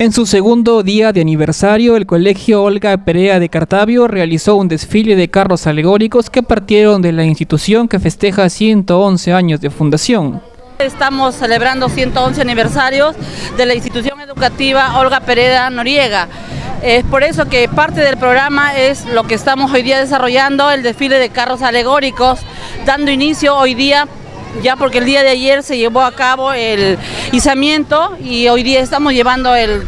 En su segundo día de aniversario, el Colegio Olga Perea de Cartavio realizó un desfile de carros alegóricos que partieron de la institución que festeja 111 años de fundación. Estamos celebrando 111 aniversarios de la institución educativa Olga Pereda Noriega. Es por eso que parte del programa es lo que estamos hoy día desarrollando, el desfile de carros alegóricos, dando inicio hoy día ya porque el día de ayer se llevó a cabo el izamiento y hoy día estamos llevando el,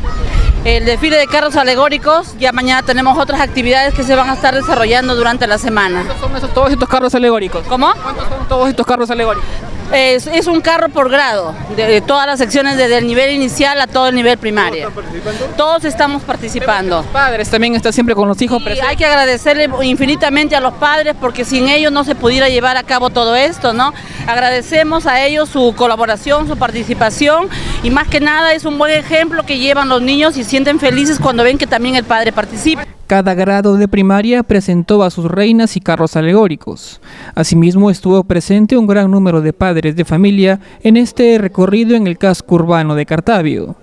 desfile de carros alegóricos, ya mañana tenemos otras actividades que se van a estar desarrollando durante la semana. ¿Cuántos son todos estos carros alegóricos? ¿Cómo? ¿Cuántos son todos estos carros alegóricos? Es, un carro por grado, de, todas las secciones desde el nivel inicial a todo el nivel primario. ¿Todos están participando? Todos estamos participando. Los padres también están siempre con los hijos presentes. Hay que agradecerle infinitamente a los padres porque sin ellos no se pudiera llevar a cabo todo esto, ¿no? Agradecemos a ellos su colaboración, su participación y más que nada es un buen ejemplo que llevan los niños y sienten felices cuando ven que también el padre participa. Cada grado de primaria presentó a sus reinas y carros alegóricos. Asimismo estuvo presente un gran número de padres de familia en este recorrido en el casco urbano de Cartavio.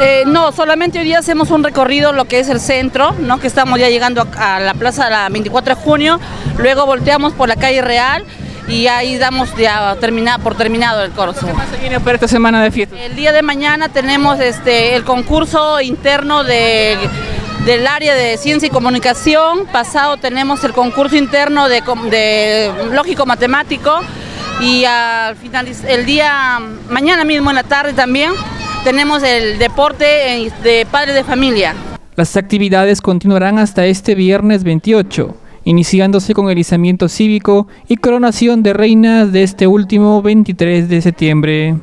Eh, no, solamente hoy día hacemos un recorrido lo que es el centro, ¿no? que estamos ya llegando a, la plaza la 24 de junio, luego volteamos por la calle Real y ahí damos ya por terminado el corso. ¿Qué más se viene para esta semana de fiesta? El día de mañana tenemos este, el concurso interno de del área de ciencia y comunicación. Pasado tenemos el concurso interno de, lógico matemático y al final el día mañana mismo en la tarde también tenemos el deporte de padres de familia. Las actividades continuarán hasta este viernes 28, iniciándose con el izamiento cívico y coronación de reinas de este último 23 de septiembre.